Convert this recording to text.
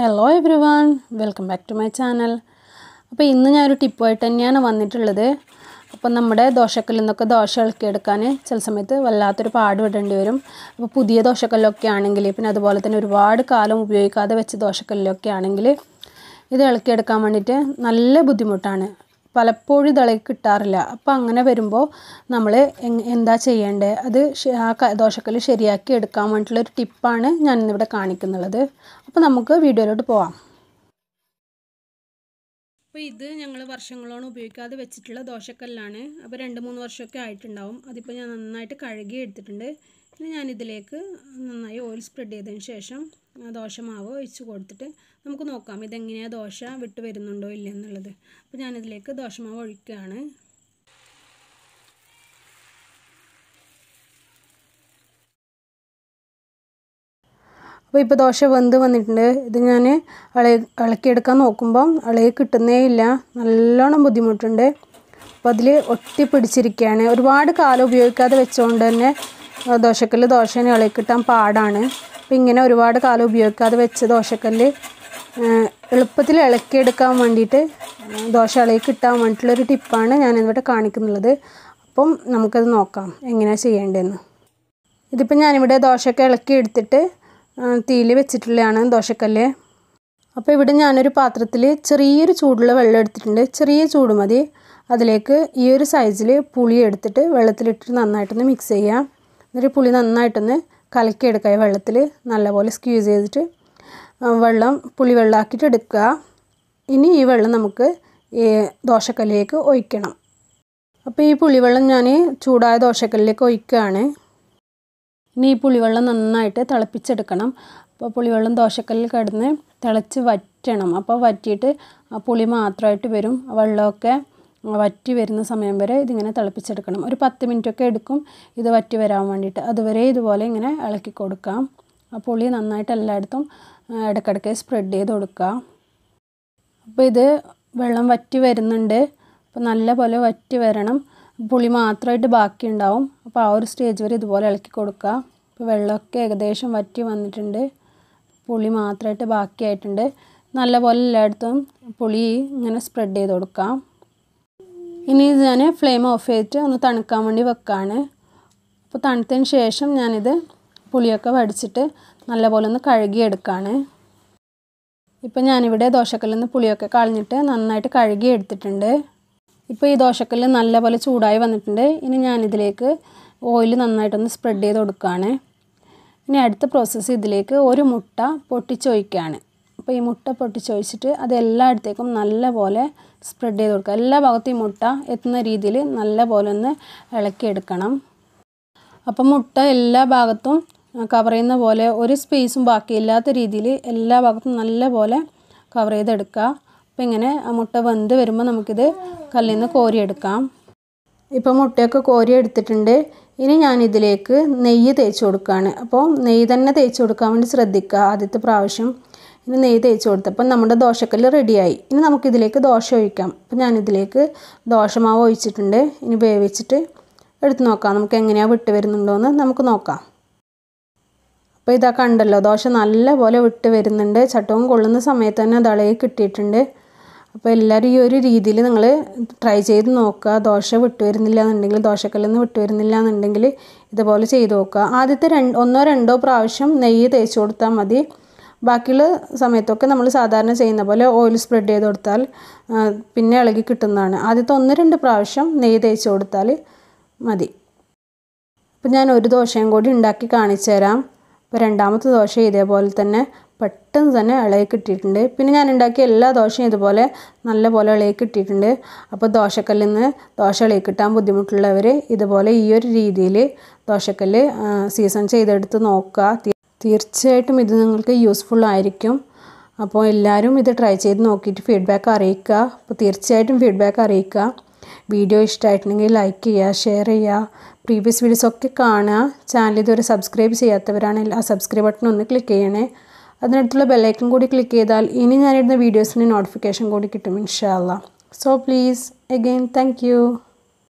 Hello everyone welcome back to my channel അപ്പോൾ ഇന്ന് ഞാനൊരു ടിപ്പുമായിട്ട് തന്നെയാണ് വന്നിട്ടുള്ളത്. അപ്പോൾ നമ്മുടെ ദോശക്കല്ലിൽ നിന്നൊക്കെ ദോശ ഇളക്കിയെടുക്കാൻ ചില സമയത്ത് വല്ലാത്തൊരു പാട് വിടേണ്ടി വരും. അപ്പോൾ പുതിയ ദോശക്കല്ലൊക്കെ ആണെങ്കിൽ പിന്നെ അതുപോലെ തന്നെ ഒരുപാട് കാലം ഉപയോഗിക്കാതെ വെച്ച ദോശക്കല്ലൊക്കെ ആണെങ്കിൽ ഇത് ഇളക്കിയെടുക്കാൻ വേണ്ടിയിട്ട് നല്ല ബുദ്ധിമുട്ടാണ്. പലപ്പോഴും ഇത് കിട്ടാറില്ല. അപ്പോൾ അങ്ങനെ വരുമ്പോൾ നമ്മൾ എന്താ ചെയ്യേണ്ടത് അത് ആ ദോശക്കല്ല് ശരിയാക്കി എടുക്കാൻ വേണ്ടിയിട്ടുള്ള ഒരു ടിപ്പാണ് ഞാൻ ഇന്നിവിടെ കാണിക്കുന്നുള്ളത്. അപ്പോൾ നമുക്ക് വീഡിയോയിലോട്ട് പോവാം. അപ്പോൾ ഇത് ഞങ്ങൾ വർഷങ്ങളോളം ഉപയോഗിക്കാതെ വെച്ചിട്ടുള്ള ദോശക്കല്ലാണ്. അപ്പോൾ രണ്ട് മൂന്ന് വർഷമൊക്കെ ആയിട്ടുണ്ടാവും. അതിപ്പോൾ ഞാൻ നന്നായിട്ട് കഴുകി എടുത്തിട്ടുണ്ട്. ഇനി ഞാനിതിലേക്ക് നന്നായി ഓയിൽ സ്പ്രെഡ് ചെയ്തതിന് ശേഷം ദോശ മാവ് ഒഴിച്ച് കൊടുത്തിട്ട് നമുക്ക് നോക്കാം ഇതെങ്ങനെയാണ് ദോശ വിട്ട് വരുന്നുണ്ടോ ഇല്ല എന്നുള്ളത് അപ്പോൾ ഞാനിതിലേക്ക് ദോശമാവ് ഒഴിക്കുകയാണ്. അപ്പോൾ ഇപ്പോൾ ദോശ വെന്ത് വന്നിട്ടുണ്ട്. ഇത് ഞാൻ ഇളയ ഇളക്കിയെടുക്കാൻ നോക്കുമ്പം ഇളകി കിട്ടുന്നേ ഇല്ല. നല്ലോണം ബുദ്ധിമുട്ടുണ്ട്. അപ്പോൾ അതിൽ ഒട്ടി പിടിച്ചിരിക്കുകയാണ് ഒരുപാട് കാലം ഉപയോഗിക്കാതെ വെച്ചുകൊണ്ട് തന്നെ ദോശക്കല്ല് ദോശേനെ ഇളകി കിട്ടാൻ പാടാണ്. അപ്പം ഇങ്ങനെ ഒരുപാട് കാലം ഉപയോഗിക്കാതെ വെച്ച ദോശക്കല്ല് എളുപ്പത്തിൽ ഇളക്കിയെടുക്കാൻ വേണ്ടിയിട്ട് ദോശ ഇളകി കിട്ടാൻ വേണ്ടിയിട്ടുള്ളൊരു ടിപ്പാണ് ഞാൻ ഞാനിവിടെ കാണിക്കുന്നുള്ളത്. അപ്പം നമുക്കത് നോക്കാം എങ്ങനെയാണ് ചെയ്യേണ്ടതെന്ന്. ഇതിപ്പോൾ ഞാനിവിടെ ദോശയൊക്കെ ഇളക്കി എടുത്തിട്ട് തീയിൽ വെച്ചിട്ടുള്ളതാണ് ദോശക്കല്ല്. അപ്പോൾ ഇവിടെ ഞാനൊരു പാത്രത്തിൽ ചെറിയൊരു ചൂടുള്ള വെള്ളം എടുത്തിട്ടുണ്ട്. ചെറിയ ചൂട് മതി. അതിലേക്ക് ഈ ഒരു സൈസിൽ പുളി എടുത്തിട്ട് വെള്ളത്തിലിട്ടിട്ട് നന്നായിട്ടൊന്ന് മിക്സ് ചെയ്യാം. എന്നിട്ട് പുളി നന്നായിട്ടൊന്ന് കലക്കിയെടുക്കുക. ഈ വെള്ളത്തിൽ നല്ലപോലെ സ്ക്യൂസ് ചെയ്തിട്ട് വെള്ളം പുളി വെള്ളമാക്കിയിട്ട് എടുക്കുക. ഇനി ഈ വെള്ളം നമുക്ക് ഈ ദോശക്കല്ലിലേക്ക് ഒഴിക്കണം. അപ്പോൾ ഈ പുളിവെള്ളം ഞാൻ ചൂടായ ദോശക്കല്ലിലേക്ക് ഒഴിക്കുകയാണ്. ഇനി ഈ പുളിവെള്ളം നന്നായിട്ട് തിളപ്പിച്ചെടുക്കണം. അപ്പോൾ പുളിവെള്ളം ദോശക്കല്ലിൽ കിടന്ന് തിളച്ച് വറ്റണം. അപ്പോൾ വറ്റിയിട്ട് ആ പുളി മാത്രമായിട്ട് വരും. വെള്ളമൊക്കെ വറ്റി വരുന്ന സമയം വരെ ഇതിങ്ങനെ തിളപ്പിച്ചെടുക്കണം. ഒരു പത്ത് മിനിറ്റൊക്കെ എടുക്കും ഇത് വറ്റി വരാൻ വേണ്ടിയിട്ട്. അതുവരെ ഇതുപോലെ ഇങ്ങനെ ഇളക്കി കൊടുക്കാം. ആ പുളി നന്നായിട്ട് എല്ലായിടത്തും ഇടയ്ക്കിടയ്ക്ക് സ്പ്രെഡ് ചെയ്ത് കൊടുക്കുക. അപ്പോൾ ഇത് വെള്ളം വറ്റി വരുന്നുണ്ട്. അപ്പോൾ നല്ല പോലെ വറ്റി വരണം. പുളി മാത്രമായിട്ട് ബാക്കി ഉണ്ടാവും. അപ്പോൾ ആ ഒരു സ്റ്റേജ് വരെ ഇതുപോലെ ഇളക്കി കൊടുക്കുക. അപ്പോൾ വെള്ളമൊക്കെ ഏകദേശം വറ്റി വന്നിട്ടുണ്ട്. പുളി മാത്രമായിട്ട് ബാക്കിയായിട്ടുണ്ട്. നല്ല പോലെ എല്ലായിടത്തും പുളി ഇങ്ങനെ സ്പ്രെഡ് ചെയ്ത് കൊടുക്കാം. ഇനി ഇത് ഞാൻ ഫ്ലെയിം ഓഫ് ചെയ്തിട്ട് ഒന്ന് തണുക്കാൻ വേണ്ടി വെക്കുകയാണ് അപ്പോൾ തണുത്തതിന് ശേഷം ഞാനിത് പുളിയൊക്കെ വടിച്ചിട്ട് നല്ലപോലെ ഒന്ന് കഴുകിയെടുക്കുകയാണ് ഇപ്പോൾ ഞാനിവിടെ ദോശക്കല്ലിൽ നിന്ന് പുളിയൊക്കെ കളഞ്ഞിട്ട് നന്നായിട്ട് കഴുകി എടുത്തിട്ടുണ്ട് ഇപ്പോൾ ഈ ദോശക്കല്ല് നല്ലപോലെ ചൂടായി വന്നിട്ടുണ്ട്. ഇനി ഞാനിതിലേക്ക് ഓയിൽ നന്നായിട്ടൊന്ന് സ്പ്രെഡ് ചെയ്ത് കൊടുക്കുകയാണ് ഇനി അടുത്ത പ്രോസസ്സ് ഇതിലേക്ക് ഒരു മുട്ട പൊട്ടിച്ചൊഴിക്കുകയാണ് അപ്പോൾ ഈ മുട്ട പൊട്ടിച്ചൊഴിച്ചിട്ട് അത് എല്ലായിടത്തേക്കും നല്ലപോലെ സ്പ്രെഡ് ചെയ്ത് കൊടുക്കുക. എല്ലാ ഭാഗത്തും ഈ മുട്ട എത്തുന്ന രീതിയിൽ നല്ലപോലെ ഒന്ന് ഇളക്കിയെടുക്കണം. അപ്പം മുട്ട എല്ലാ ഭാഗത്തും കവർ ചെയ്യുന്ന പോലെ ഒരു സ്പേസും ബാക്കിയില്ലാത്ത രീതിയിൽ എല്ലാ ഭാഗത്തും നല്ലപോലെ കവർ ചെയ്തെടുക്കുക. അപ്പം ഇങ്ങനെ ആ മുട്ട വെന്ത് വരുമ്പോൾ നമുക്കിത് കല്ലിൽ നിന്ന് കോരിയെടുക്കാം. ഇപ്പോൾ മുട്ടയൊക്കെ കോരി എടുത്തിട്ടുണ്ട് ഇനി ഞാൻ ഇതിലേക്ക് നെയ്യ് തേച്ച് കൊടുക്കുകയാണ്. അപ്പോൾ നെയ്യ് തന്നെ തേച്ച് കൊടുക്കാൻ വേണ്ടി ശ്രദ്ധിക്കുക ആദ്യത്തെ പ്രാവശ്യം. ഇനി നെയ്യ് തേച്ച് കൊടുത്തപ്പോൾ നമ്മുടെ ദോശക്കല്ല് റെഡിയായി. ഇനി നമുക്കിതിലേക്ക് ദോശ ഒഴിക്കാം. അപ്പോൾ ഞാനിതിലേക്ക് ദോശമാവ് ഒഴിച്ചിട്ടുണ്ട്. ഇനി വേവിച്ചിട്ട് എടുത്ത് നോക്കാം. നമുക്ക് എങ്ങനെയാണ് വിട്ട് വരുന്നുണ്ടോ എന്ന് നമുക്ക് നോക്കാം. അപ്പോൾ ഇതാ കണ്ടല്ലോ ദോശ നല്ല പോലെ വിട്ട് വരുന്നുണ്ട്. ചട്ടവും കൊള്ളുന്ന സമയത്ത് തന്നെ അതളയെ കിട്ടിയിട്ടുണ്ട്. അപ്പോൾ എല്ലാവരും ഈ ഒരു രീതിയിൽ നിങ്ങൾ ട്രൈ ചെയ്ത് നോക്കുക. ദോശ വിട്ടു വരുന്നില്ല എന്നുണ്ടെങ്കിൽ ദോശക്കല്ലിൽ നിന്ന് വിട്ട് വരുന്നില്ല എന്നുണ്ടെങ്കിൽ ഇതുപോലെ ചെയ്ത് നോക്കുക. ആദ്യത്തെ രണ്ട് ഒന്നോ രണ്ടോ പ്രാവശ്യം നെയ്യ് തേച്ച് കൊടുത്താൽ മതി. ബാക്കിയുള്ള സമയത്തൊക്കെ നമ്മൾ സാധാരണ ചെയ്യുന്ന പോലെ ഓയിൽ സ്പ്രെഡ് ചെയ്ത് കൊടുത്താൽ പിന്നെ ഇളകി കിട്ടുന്നതാണ്. ആദ്യത്തെ ഒന്ന് രണ്ട് പ്രാവശ്യം നെയ്യ് തേച്ച് കൊടുത്താൽ മതി. അപ്പം ഞാൻ ഒരു ദോശയും കൂടി ഉണ്ടാക്കി കാണിച്ചു തരാം. അപ്പോൾ രണ്ടാമത്തെ ദോശ ഇതേപോലെ തന്നെ പെട്ടെന്ന് തന്നെ ഇളകി കിട്ടിയിട്ടുണ്ട്. പിന്നെ ഞാൻ ഉണ്ടാക്കിയ എല്ലാ ദോശയും ഇതുപോലെ നല്ല പോലെ ഇളകി കിട്ടിയിട്ടുണ്ട്. അപ്പോൾ ദോശക്കല്ലിൽ നിന്ന് ദോശ ഇളകി കിട്ടാൻ ബുദ്ധിമുട്ടുള്ളവർ ഇതുപോലെ ഈ ഒരു രീതിയിൽ ദോശക്കല്ല് സീസൺ ചെയ്തെടുത്ത് നോക്കുക. തീർച്ചയായിട്ടും ഇത് നിങ്ങൾക്ക് യൂസ്ഫുൾ ആയിരിക്കും. അപ്പോൾ എല്ലാവരും ഇത് ട്രൈ ചെയ്ത് നോക്കിയിട്ട് ഫീഡ്ബാക്ക് അറിയിക്കുക. അപ്പോൾ തീർച്ചയായിട്ടും ഫീഡ്ബാക്ക് അറിയിക്കുക. വീഡിയോ ഇഷ്ടമായിട്ടുണ്ടെങ്കിൽ ലൈക്ക് ചെയ്യുക ഷെയർ ചെയ്യുക. പ്രീവിയസ് വീഡിയോസ് ഒക്കെ കാണുക. ചാനൽ ഇതുവരെ സബ്സ്ക്രൈബ് ചെയ്യാത്തവരാണെങ്കിൽ ആ സബ്സ്ക്രൈബ് ബട്ടൺ ഒന്ന് ക്ലിക്ക് ചെയ്യണേ. അതിനടുത്തുള്ള ബെല്ലൈക്കൺ കൂടി ക്ലിക്ക് ചെയ്താൽ ഇനി ഞാനിടുന്ന വീഡിയോസിന് നോട്ടിഫിക്കേഷൻ കൂടി കിട്ടും ഇൻഷാല്ല സോ പ്ലീസ് അഗെയിൻ താങ്ക്